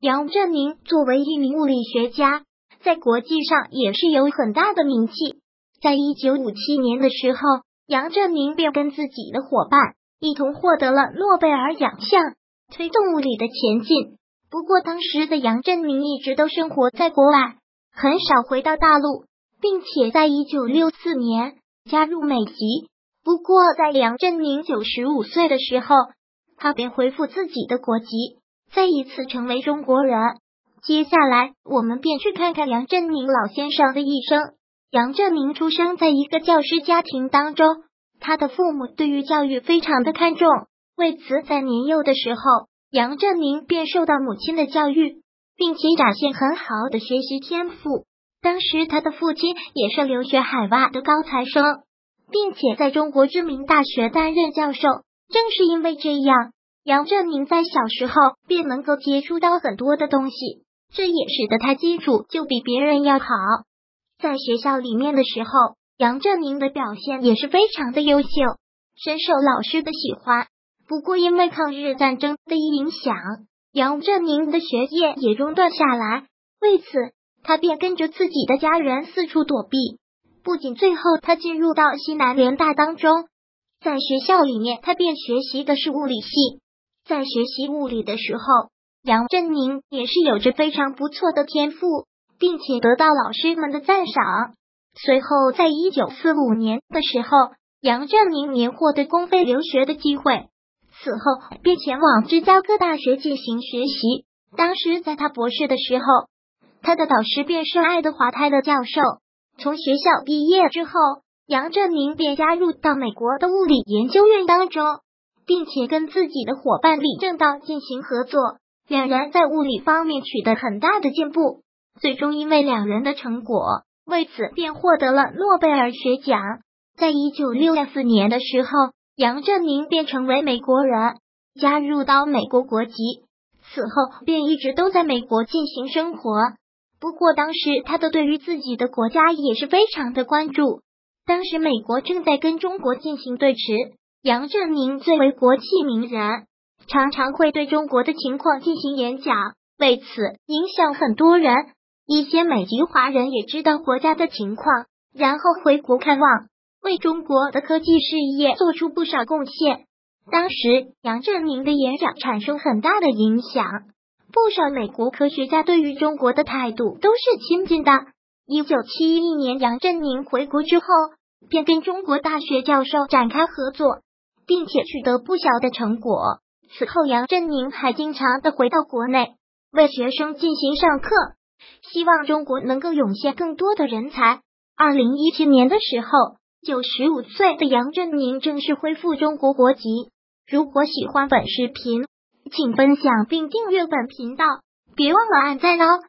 杨振宁作为一名物理学家，在国际上也是有很大的名气。在一九五七年的时候，杨振宁便跟自己的伙伴一同获得了诺贝尔奖项，推动物理的前进。不过，当时的杨振宁一直都生活在国外，很少回到大陆，并且在一九六四年加入美籍。不过，在杨振宁九十五岁的时候，他便恢复自己的国籍。再一次成为中国人。接下来，我们便去看看杨振宁老先生的一生。杨振宁出生在一个教师家庭当中，他的父母对于教育非常的看重，为此在年幼的时候，杨振宁便受到母亲的教育，并且展现很好的学习天赋。当时他的父亲也是留学海外的高材生，并且在中国知名大学担任教授。正是因为这样。杨振宁在小时候便能够接触到很多的东西，这也使得他基础就比别人要好。在学校里面的时候，杨振宁的表现也是非常的优秀，深受老师的喜欢。不过因为抗日战争的影响，杨振宁的学业也中断下来，为此他便跟着自己的家人四处躲避。不仅最后他进入到西南联大当中，在学校里面他便学习的是物理系。在学习物理的时候，杨振宁也是有着非常不错的天赋，并且得到老师们的赞赏。随后，在一九四五年的时候，杨振宁年获得公费留学的机会，此后便前往芝加哥大学进行学习。当时在他博士的时候，他的导师便是爱德华泰勒教授。从学校毕业之后，杨振宁便加入到美国的物理研究院当中。并且跟自己的伙伴李政道进行合作，两人在物理方面取得很大的进步。最终因为两人的成果，为此便获得了诺贝尔学奖。在一九六四年的时候，杨振宁便成为美国人，加入到美国国籍。此后便一直都在美国进行生活。不过当时他的对于自己的国家也是非常的关注。当时美国正在跟中国进行对峙。杨振宁作为国际名人，常常会对中国的情况进行演讲，为此影响很多人。一些美籍华人也知道国家的情况，然后回国看望，为中国的科技事业做出不少贡献。当时杨振宁的演讲产生很大的影响，不少美国科学家对于中国的态度都是亲近的。一九七一年，杨振宁回国之后，便跟中国大学教授展开合作。并且取得不小的成果。此后，杨振宁还经常的回到国内，为学生进行上课，希望中国能够涌现更多的人才。二零一七年的时候，九十五岁的杨振宁正式恢复中国国籍。如果喜欢本视频，请分享并订阅本频道，别忘了按赞哦。